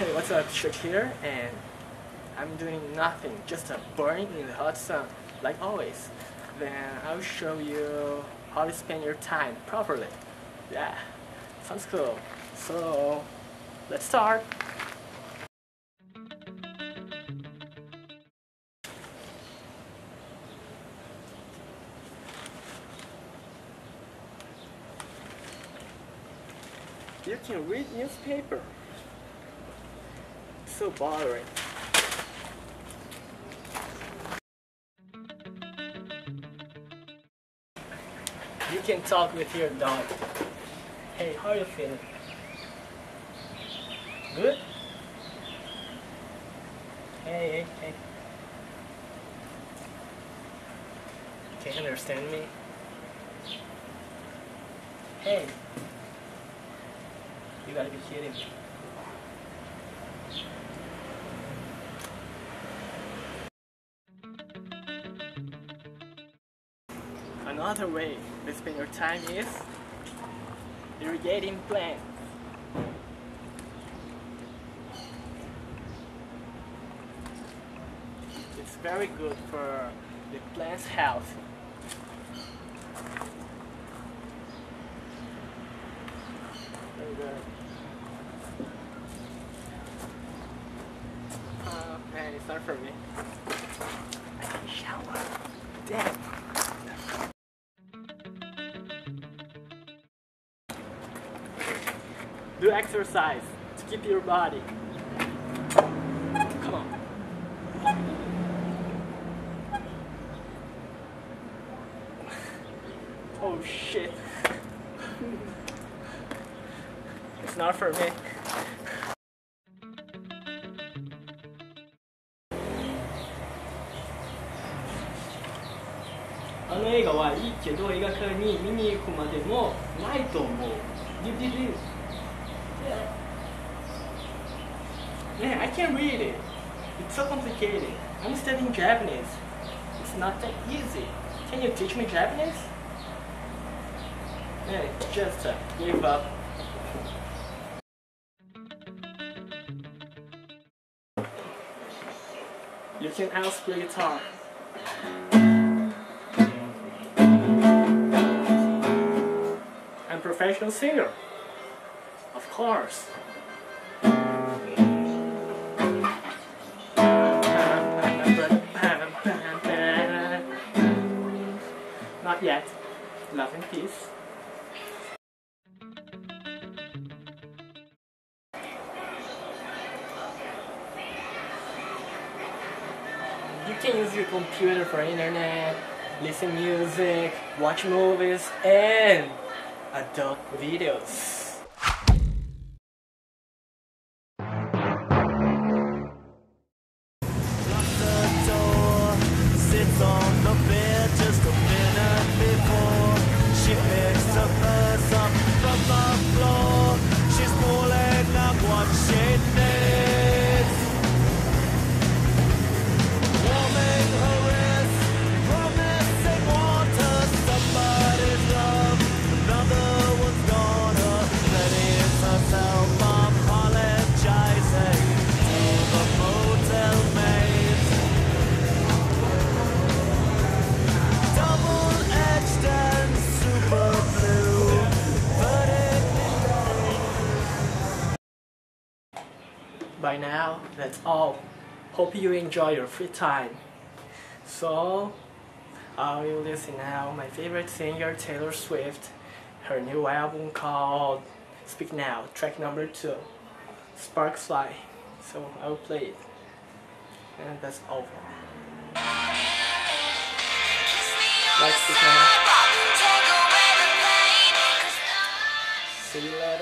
Hey, what's up? Chuck here, and I'm doing nothing, just a burning in the hot sun, like always. Then I'll show you how to spend your time properly. Yeah, sounds cool. So, let's start. You can read newspaper. So boring. You can talk with your dog. Hey, how are you feeling? Good? Hey, hey, hey. Can you understand me? Hey. You gotta be kidding me. Another way to spend your time is irrigating plants. It's very good for the plant's health. Uh, it's not for me. I can shower. Damn. Do exercise to keep your body. Come on. Oh shit. It's not for me. あの映画はいいけど映画館に見に行くまでもないと思う。DVD Man, I can't read it. It's so complicated. I'm studying Japanese. It's not that easy. Can you teach me Japanese? Man, just uh, give up. You can ask play guitar. I'm professional singer. Of course. Not yet. Love and peace. You can use your computer for internet, listen music, watch movies, and adult videos. esto. by now. That's all. Hope you enjoy your free time. So, I will listen now my favorite singer Taylor Swift, her new album called Speak Now, track number two, Sparks Fly. So I will play it, and that's over. Let's begin. See you later.